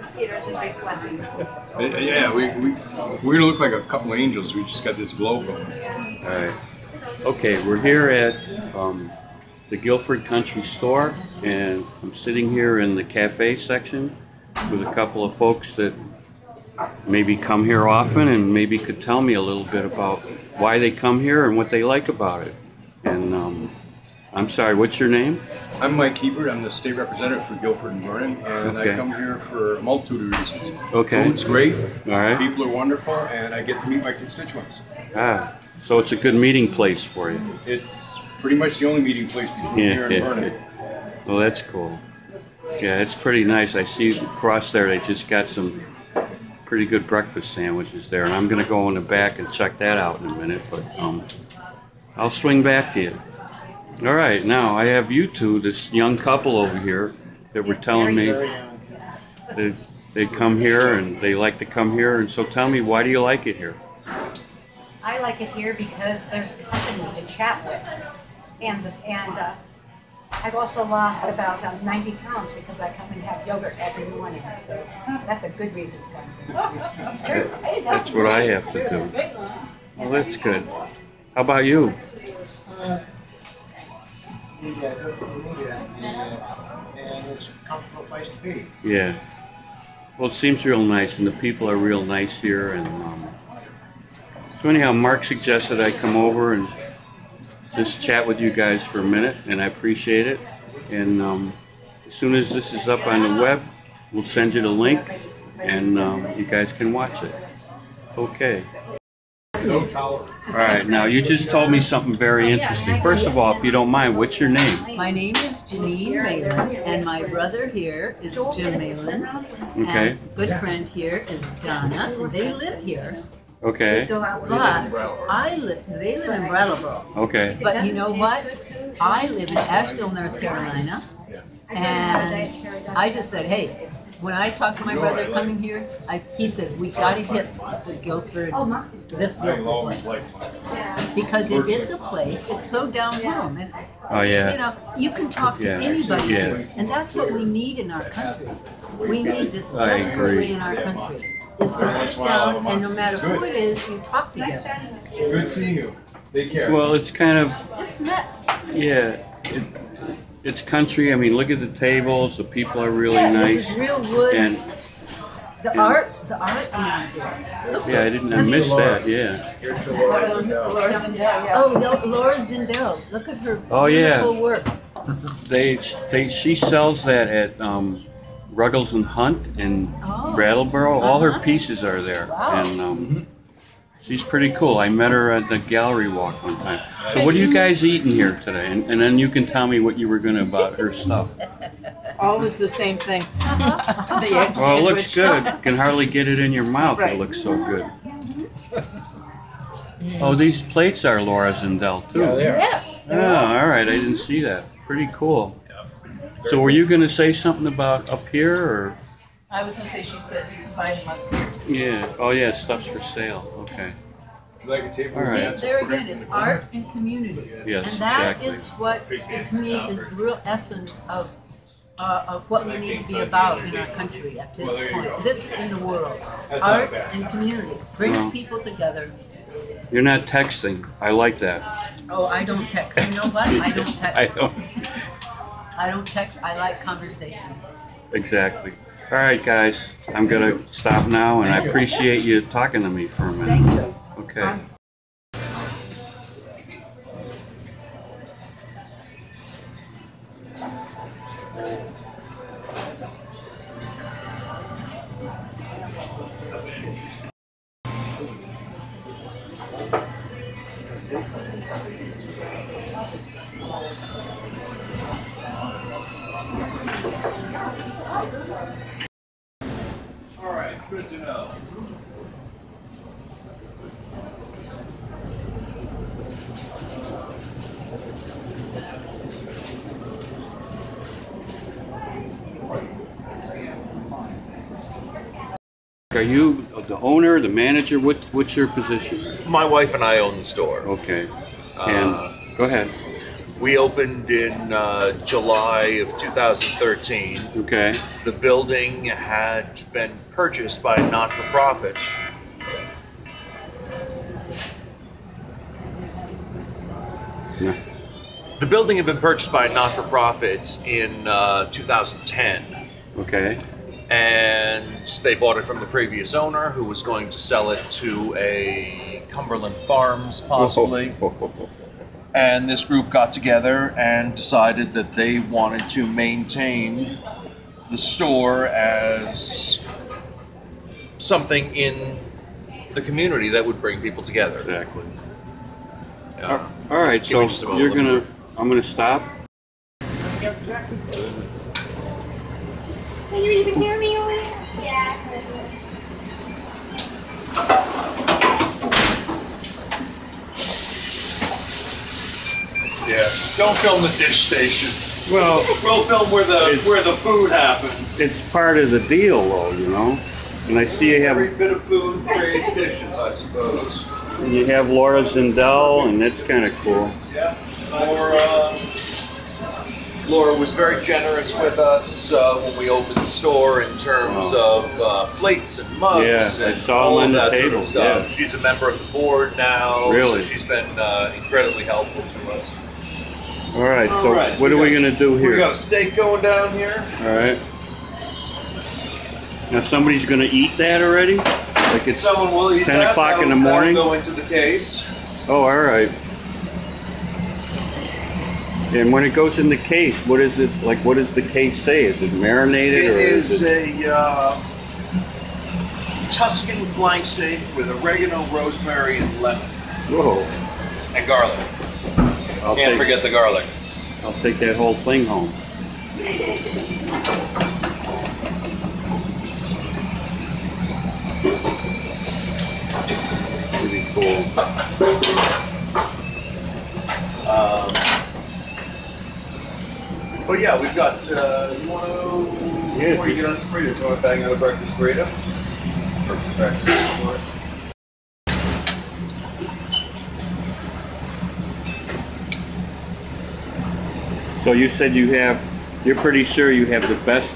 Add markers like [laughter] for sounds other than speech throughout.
shine. No, because Peter's is reflecting. Yeah, we, we, we're gonna look like a couple of angels. We just got this glow going. All right. Okay, we're here at um, the Guilford Country Store, and I'm sitting here in the cafe section with a couple of folks that maybe come here often and maybe could tell me a little bit about why they come here and what they like about it. And um, I'm sorry, what's your name? I'm Mike Hebert. I'm the state representative for Guilford and Vernon, and Okay. I come here for a multitude of reasons. Okay. Food's great. All right. People are wonderful, and I get to meet my constituents. Ah, so it's a good meeting place for you. It's pretty much the only meeting place between Yeah, here and yeah. Vernon. Well, that's cool. Yeah, it's pretty nice. I see across there they just got some pretty good breakfast sandwiches there, and I'm gonna go in the back and check that out in a minute. But um, I'll swing back to you. All right, now I have you two, this young couple over here, that were telling me that they come here and they like to come here. And so tell me, why do you like it here? I like it here because there's company to chat with. And, the- and, uh, I've also lost about um, ninety pounds because I come and have yogurt every morning, so that's a good reason to come. It's true. That's what I have to do. Well, that's good. How about you? And, and it's a comfortable place to be. Yeah. Well, it seems real nice, and the people are real nice here. And um, so, anyhow, Mark suggested I come over and just chat with you guys for a minute, and I appreciate it. And um, as soon as this is up on the web, we'll send you the link, and um, you guys can watch it. Okay. No tolerance. All right. Now, you just told me something very interesting. First of all, if you don't mind, what's your name? My name is Janine Mayland, and my brother here is Jim Mayland. Okay. And good friend here is Donna, and they live here. Okay. But I live, they live in Brattleboro. Okay. But you know what? I live in Asheville, North Carolina. And I just said, hey, when I talked to my brother coming here, I, he said, we gotta hit the Guilford, this Guilford place. Because it is a place, it's so down home, and, Oh you know, you can talk to Yeah. anybody Yeah. here, and that's what we need in our country. We need this I agree. desperately in our country. It's to sit down, and no matter who it is, you talk together. Good seeing you. Take care. Well, it's kind of It's not, Yeah, it, it's country. I mean, look at the tables. The people are really yeah, nice. this is real wood, And the art, the art around yeah, I didn't. I missed that. Yeah. Oh, no, Laura Zindel, look at her Oh, yeah. beautiful work. They they she sells that at um, Ruggles and Hunt in Oh. Brattleboro. All her Uh-huh. pieces are there, Wow. and um, she's pretty cool. I met her at the gallery walk one time. So what are you guys eating here today? And, and then you can tell me what you were gonna about her stuff. [laughs] Always the same thing. Uh-huh. The egg Well, it looks good. Can hardly get it in your mouth. It looks so good. Oh, these plates are Laura's and Zindel too. Yeah, there. Yeah. Oh, all right. I didn't see that. Pretty cool. So, were you going to say something about up here, or I was gonna say she said you can buy them upstairs. Yeah? Oh, yeah, stuff's for sale. Okay. You like a table? All right. See, there again, it's art and community. Yes, And that exactly. is what, to me, is the real essence of, uh, of what we need to be about in our country at this point, this in the world. Art and community, Well. brings people together. You're not texting. I like that. Oh, I don't text, you know what? I don't [laughs] text. I text. don't. I don't text, I like conversations. Exactly. All right, guys. I'm gonna stop now, and I appreciate you talking to me for a minute. Thank you. Okay. Are you the owner, the manager? What, what's your position? My wife and I own the store. Okay. And Uh, go ahead. We opened in uh, July of 2013. Okay. The building had been purchased by a not-for-profit. Yeah. The building had been purchased by a not-for-profit in uh, 2010, Okay. and they bought it from the previous owner, who was going to sell it to a Cumberland Farms, possibly. [laughs] And this group got together and decided that they wanted to maintain the store as something in the community that would bring people together. Exactly. Uh, All right, so me just a moment, you're gonna, I'm gonna stop. Can you even hear me over here? Yeah. yeah. Don't film the dish station. Well, We'll film where the where the food happens. it's part of the deal though, you know? And I see you have, Every bit of food creates dishes, I suppose. And you have Laura Zindel and that's kinda cool. Yeah. Laura, Laura was very generous with us uh, when we opened the store in terms Wow. of uh, plates and mugs Yeah, and all of that sort of stuff. yeah. She's a member of the board now, Really? so she's been uh, incredibly helpful to us. All right, All so right, what are we we gonna do here? We got a steak going down here. All right. Now somebody's gonna eat that already? Like it's, Someone will eat 10 o'clock in the that'll morning? Go into the case. oh, all right. And when it goes in the case, what is it, like what does the case say? Is it marinated It or is is it? a uh, Tuscan flank steak with oregano, rosemary, and lemon, Whoa, and garlic. I'll Can't take, forget the garlic. I'll take that whole thing home. Pretty cool. Um, but yeah, we've got. Uh, you want to? Yeah. Before you get on this burrito, you want to bang out a breakfast burrito? Perfect breakfast. So you said you have, you're pretty sure you have the best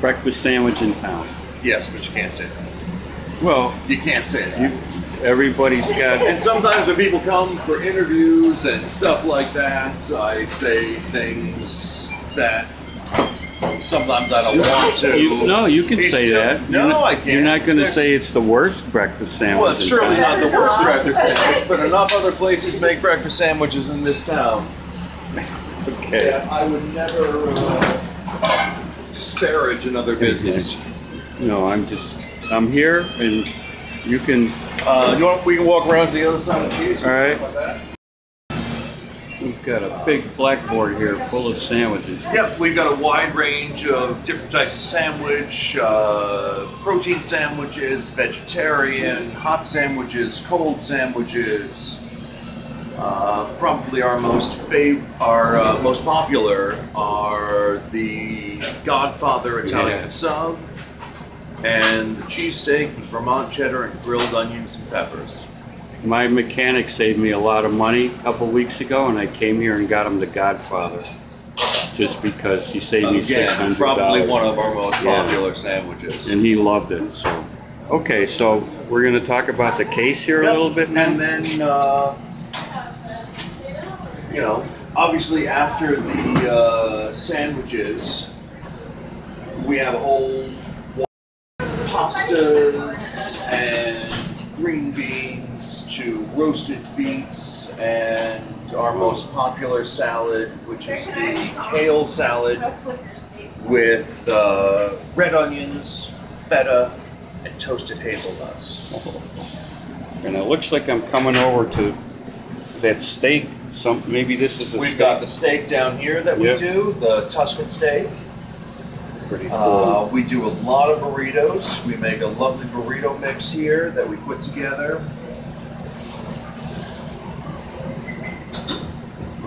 breakfast sandwich in town? Yes, but you can't say that. Well, You can't say that. you, everybody's got, And sometimes when people come for interviews and stuff like that, I say things that sometimes I don't want to. you, no, you can say still- that. No, not- I can't. You're not gonna say it's the worst breakfast sandwich Well, it's in surely not the worst breakfast sandwich, but enough other places make breakfast sandwiches in this town. Okay. Yeah, I would never uh, disparage another business. No, I'm just, I'm here and you can, Uh, you want, we can walk around to the other side of the case. All right. We've got a big blackboard here full of sandwiches. Yep, we've got a wide range of different types of sandwich, uh, protein sandwiches, vegetarian, hot sandwiches, cold sandwiches. Uh, probably our most fav- our uh, most popular are the Godfather Italian Yeah. sub and the cheesesteak with Vermont cheddar and grilled onions and peppers. My mechanic saved me a lot of money a couple weeks ago and I came here and got him the Godfather. Just because he saved me six Again, hundred probably one dollars. of our most Yeah. popular sandwiches. And he loved it, so. Okay, so we're gonna talk about the case here a little bit And now? then, uh, you know, obviously after the uh, sandwiches, we have a whole pastas and green beans to roasted beets and our most popular salad, which is the kale salad with uh, red onions, feta, and toasted hazelnuts. And it looks like I'm coming over to that steak, some, maybe this is a We've steak. got the steak down here that we Yep. do, the Tuscan steak. Pretty Uh, cool. we do a lot of burritos. We make a lovely burrito mix here that we put together.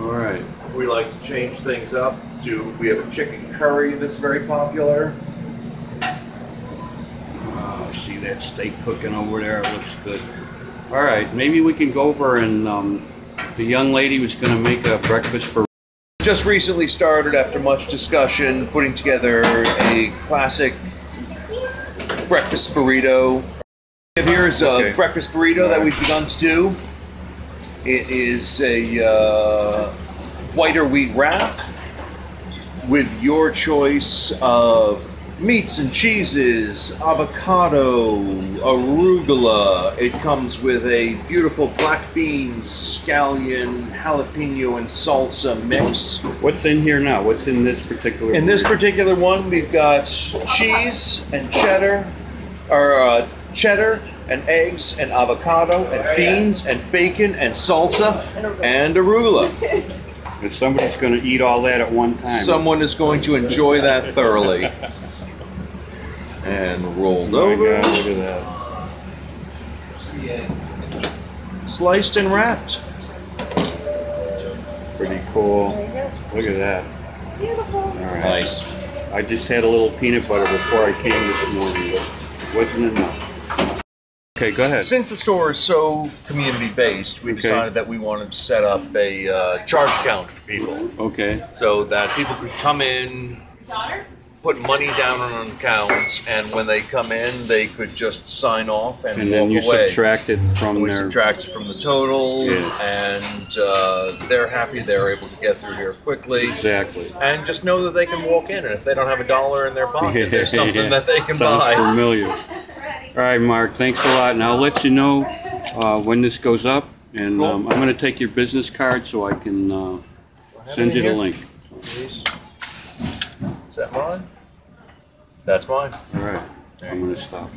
All right. We like to change things up. Do we have a chicken curry that's very popular? Oh, see that steak cooking over there, it looks good. All right, maybe we can go over and, um, the young lady was gonna make a breakfast for just recently started after much discussion putting together a classic breakfast burrito. Here's a Okay. breakfast burrito that we've begun to do. It is a uh, whiter wheat wrap with your choice of meats and cheeses, avocado, arugula. It comes with a beautiful black beans, scallion, jalapeno, and salsa mix. What's in here now? What's in this particular? In this particular one, we've got cheese and cheddar, or uh, cheddar and eggs and avocado and beans and bacon and salsa and arugula. If somebody's gonna eat all that at one time. Someone is going to enjoy that thoroughly. And rolled Oh my over, God, look at that. sliced and wrapped. Pretty cool. Look at that. Beautiful. All right. Nice. I just had a little peanut butter before I came this morning, but it wasn't enough. Okay, go ahead. Since the store is so community based, we Okay. decided that we wanted to set up a uh, charge account for people. Okay, so that people could come in, put money down on an account, and when they come in, they could just sign off and, and then you away. subtract it And from we their. subtract it from the total, Yeah. and uh, they're happy they're able to get through here quickly. Exactly. And just know that they can walk in, and if they don't have a dollar in their pocket, there's something [laughs] that they can Sounds buy. familiar. [laughs] All right, Mark, thanks a lot. And I'll let you know uh, when this goes up. And um, I'm going to take your business card so I can uh, send you the link. Please. Is that mine? That's mine. All right, I'm going to stop.